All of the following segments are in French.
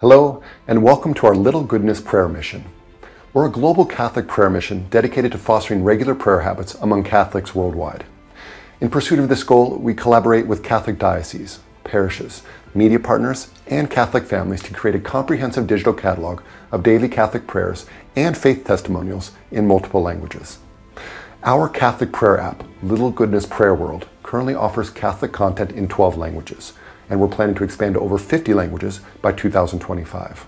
Hello, and welcome to our Little Goodness Prayer Mission. We're a global Catholic prayer mission dedicated to fostering regular prayer habits among Catholics worldwide. In pursuit of this goal, we collaborate with Catholic dioceses, parishes, media partners, and Catholic families to create a comprehensive digital catalog of daily Catholic prayers and faith testimonials in multiple languages. Our Catholic prayer app, Little Goodness Prayer World, currently offers Catholic content in 12 languages, and we're planning to expand to over 50 languages by 2025.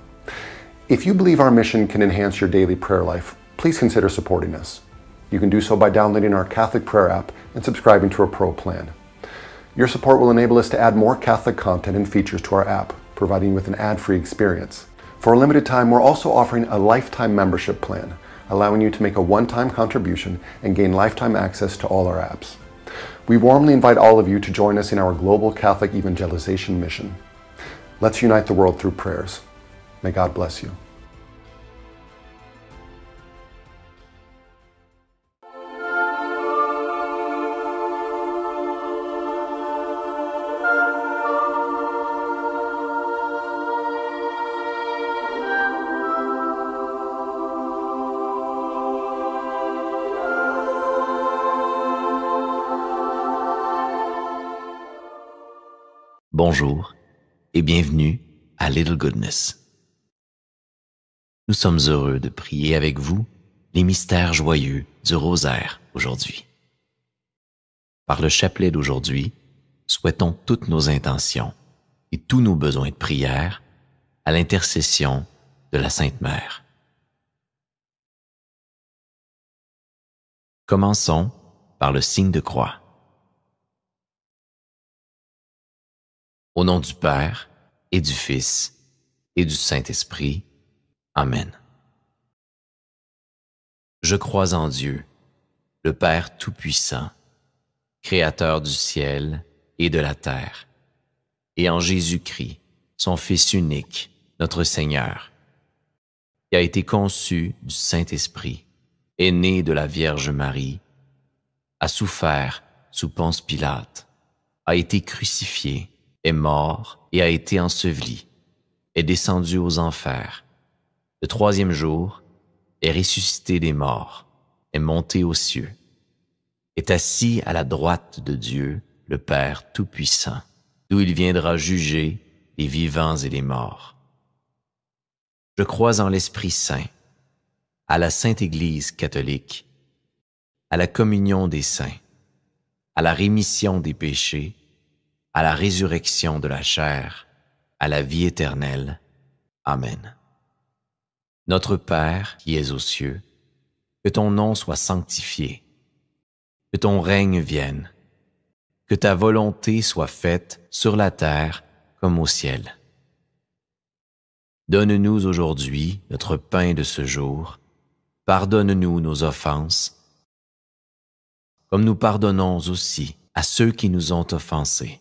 If you believe our mission can enhance your daily prayer life, please consider supporting us. You can do so by downloading our Catholic prayer app and subscribing to a pro plan. Your support will enable us to add more Catholic content and features to our app, providing you with an ad-free experience. For a limited time, we're also offering a lifetime membership plan, allowing you to make a one-time contribution and gain lifetime access to all our apps. We warmly invite all of you to join us in our global Catholic evangelization mission. Let's unite the world through prayers. May God bless you. Bonjour et bienvenue à Little Goodness. Nous sommes heureux de prier avec vous les mystères joyeux du rosaire aujourd'hui. Par le chapelet d'aujourd'hui, souhaitons toutes nos intentions et tous nos besoins de prière à l'intercession de la Sainte Mère. Commençons par le signe de croix. Au nom du Père et du Fils et du Saint-Esprit. Amen. Je crois en Dieu, le Père Tout-Puissant, Créateur du ciel et de la terre, et en Jésus-Christ, son Fils unique, notre Seigneur, qui a été conçu du Saint-Esprit, est né de la Vierge Marie, a souffert sous Ponce Pilate, a été crucifié, est mort et a été enseveli, est descendu aux enfers. Le troisième jour, est ressuscité des morts, est monté aux cieux, est assis à la droite de Dieu, le Père Tout-Puissant, d'où il viendra juger les vivants et les morts. Je crois en l'Esprit Saint, à la Sainte Église catholique, à la communion des saints, à la rémission des péchés, à la résurrection de la chair, à la vie éternelle. Amen. Notre Père qui es aux cieux, que ton nom soit sanctifié, que ton règne vienne, que ta volonté soit faite sur la terre comme au ciel. Donne-nous aujourd'hui notre pain de ce jour, pardonne-nous nos offenses, comme nous pardonnons aussi à ceux qui nous ont offensés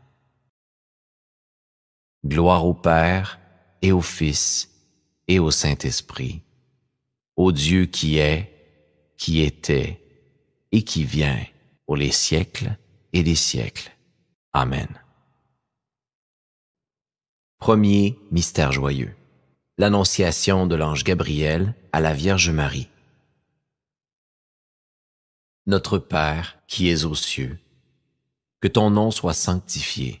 Gloire au Père et au Fils et au Saint-Esprit, au Dieu qui est, qui était et qui vient pour les siècles et des siècles. Amen. Premier mystère joyeux. L'annonciation de l'ange Gabriel à la Vierge Marie. Notre Père qui es aux cieux, que ton nom soit sanctifié,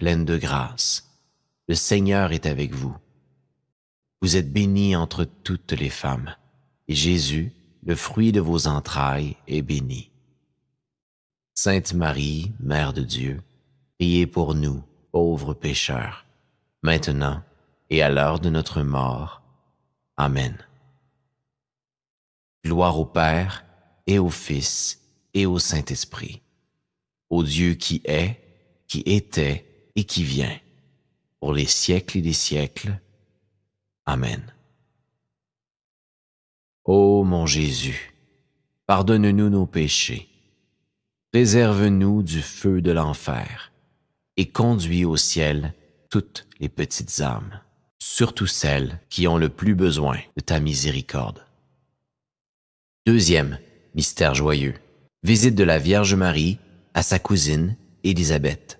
pleine de grâce. Le Seigneur est avec vous. Vous êtes bénie entre toutes les femmes, et Jésus, le fruit de vos entrailles, est béni. Sainte Marie, Mère de Dieu, priez pour nous, pauvres pécheurs, maintenant et à l'heure de notre mort. Amen. Gloire au Père et au Fils et au Saint-Esprit, au Dieu qui est, qui était et qui vient, pour les siècles et des siècles. Amen. Ô mon Jésus, pardonne-nous nos péchés, préserve-nous du feu de l'enfer, et conduis au ciel toutes les petites âmes, surtout celles qui ont le plus besoin de ta miséricorde. Deuxième mystère joyeux, visite de la Vierge Marie à sa cousine Élisabeth.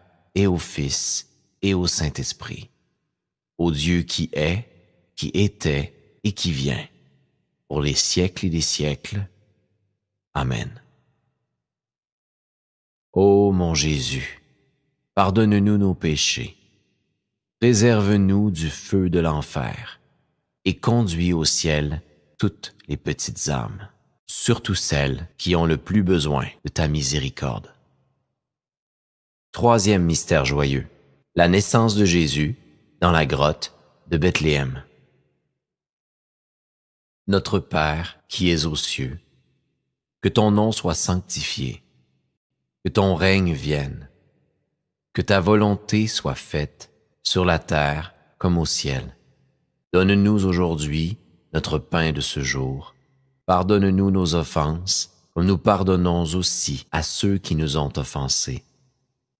et au Fils et au Saint-Esprit, au Dieu qui est, qui était et qui vient, pour les siècles et des siècles. Amen. Ô mon Jésus, pardonne-nous nos péchés, préserve-nous du feu de l'enfer, et conduis au ciel toutes les petites âmes, surtout celles qui ont le plus besoin de ta miséricorde. Troisième mystère joyeux, la naissance de Jésus dans la grotte de Bethléem. Notre Père qui es aux cieux, que ton nom soit sanctifié, que ton règne vienne, que ta volonté soit faite sur la terre comme au ciel. Donne-nous aujourd'hui notre pain de ce jour. Pardonne-nous nos offenses, comme nous pardonnons aussi à ceux qui nous ont offensés.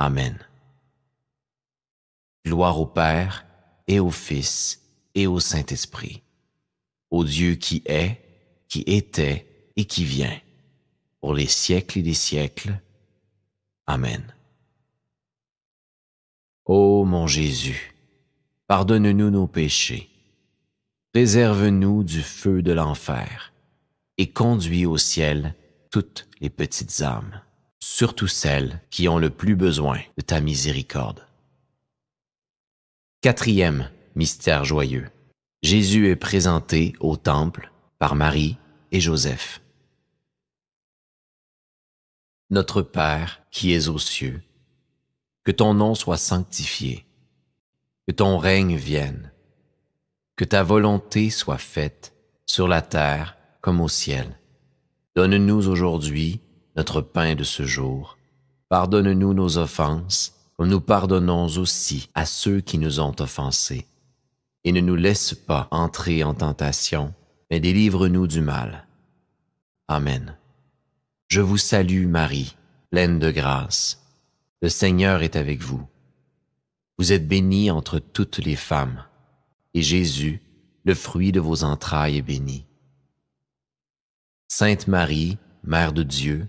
Amen. Gloire au Père, et au Fils, et au Saint-Esprit, au Dieu qui est, qui était et qui vient, pour les siècles et des siècles. Amen. Ô mon Jésus, pardonne-nous nos péchés, préserve-nous du feu de l'enfer, et conduis au ciel toutes les petites âmes, surtout celles qui ont le plus besoin de ta miséricorde. Quatrième mystère joyeux. Jésus est présenté au temple par Marie et Joseph. Notre Père qui es aux cieux, que ton nom soit sanctifié, que ton règne vienne, que ta volonté soit faite sur la terre comme au ciel. Donne-nous aujourd'hui notre pain de ce jour. Pardonne-nous nos offenses, comme nous pardonnons aussi à ceux qui nous ont offensés et ne nous laisse pas entrer en tentation, mais délivre-nous du mal. Amen. Je vous salue Marie, pleine de grâce. Le Seigneur est avec vous. Vous êtes bénie entre toutes les femmes, et Jésus, le fruit de vos entrailles, est béni. Sainte Marie, Mère de Dieu,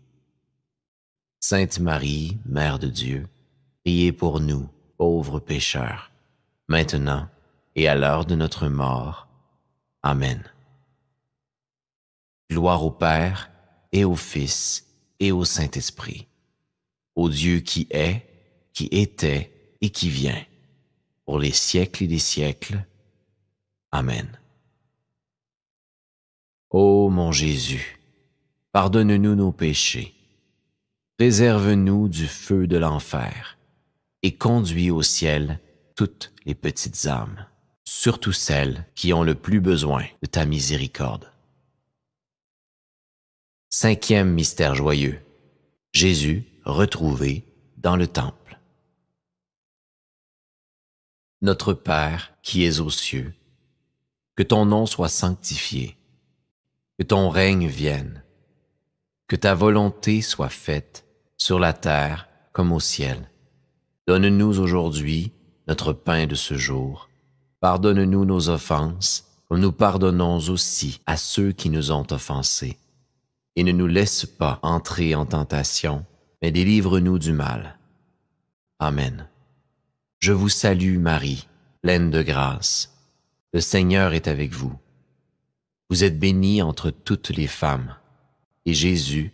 Sainte Marie, Mère de Dieu, priez pour nous, pauvres pécheurs, maintenant et à l'heure de notre mort. Amen. Gloire au Père, et au Fils, et au Saint-Esprit. Au Dieu qui est, qui était, et qui vient, pour les siècles et des siècles. Amen. Ô mon Jésus, pardonne-nous nos péchés, préserve-nous du feu de l'enfer, et conduis au ciel toutes les petites âmes, surtout celles qui ont le plus besoin de ta miséricorde. Cinquième mystère joyeux. Jésus retrouvé dans le temple. Notre Père qui es aux cieux, que ton nom soit sanctifié, que ton règne vienne, que ta volonté soit faite sur la terre comme au ciel. Donne-nous aujourd'hui notre pain de ce jour. Pardonne-nous nos offenses, comme nous pardonnons aussi à ceux qui nous ont offensés. Et ne nous laisse pas entrer en tentation, mais délivre-nous du mal. Amen. Je vous salue Marie, pleine de grâce. Le Seigneur est avec vous. Vous êtes bénie entre toutes les femmes, et Jésus,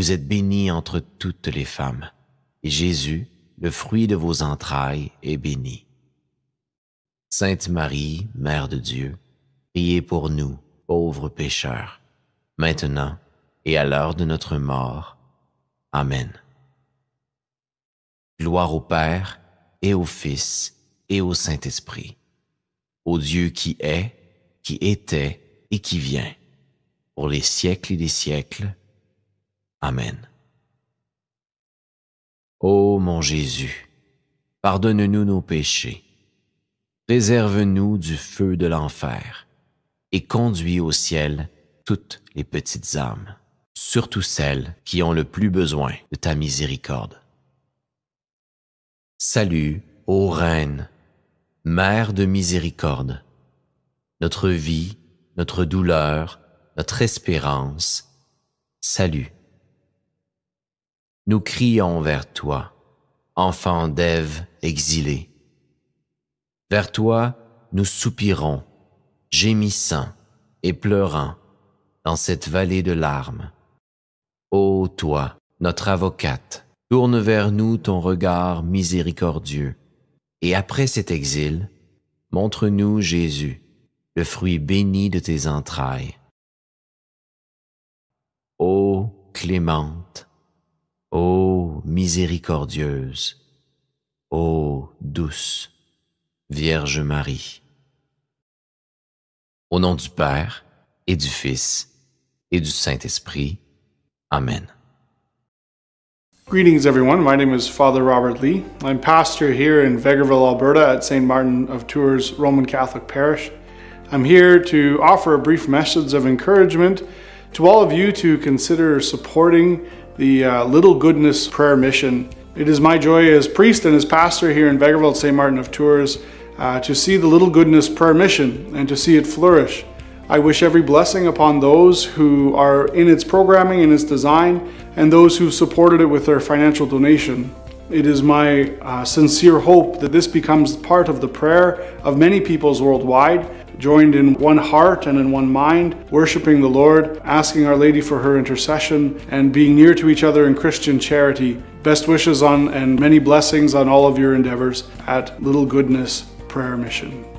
Vous êtes bénie entre toutes les femmes, et Jésus, le fruit de vos entrailles, est béni. Sainte Marie, Mère de Dieu, priez pour nous, pauvres pécheurs, maintenant et à l'heure de notre mort. Amen. Gloire au Père et au Fils et au Saint-Esprit, au Dieu qui est, qui était et qui vient, pour les siècles et des siècles. Amen. Ô mon Jésus, pardonne-nous nos péchés, préserve-nous du feu de l'enfer, et conduis au ciel toutes les petites âmes, surtout celles qui ont le plus besoin de ta miséricorde. Salut, ô Reine, Mère de miséricorde, notre vie, notre douleur, notre espérance, salut. Nous crions vers toi, enfant d'Ève exilée. Vers toi, nous soupirons, gémissant et pleurant dans cette vallée de larmes. Ô toi, notre avocate, tourne vers nous ton regard miséricordieux, et après cet exil, montre-nous Jésus, le fruit béni de tes entrailles. Ô clémente, ô miséricordieuse, ô douce Vierge Marie. Au nom du Père et du Fils et du Saint-Esprit. Amen. Greetings, everyone. My name is Father Robert Lee. I'm pastor here in Vegreville, Alberta at St. Martin of Tours Roman Catholic Parish. I'm here to offer a brief message of encouragement to all of you to consider supporting the uh, Little Goodness Prayer Mission. It is my joy as priest and as pastor here in Vegreville St. Martin of Tours uh, to see the Little Goodness Prayer Mission and to see it flourish. I wish every blessing upon those who are in its programming and its design and those who supported it with their financial donation. It is my uh, sincere hope that this becomes part of the prayer of many peoples worldwide, joined in one heart and in one mind, worshiping the Lord, asking Our Lady for her intercession, and being near to each other in Christian charity. Best wishes on and many blessings on all of your endeavors at Little Goodness prayer mission.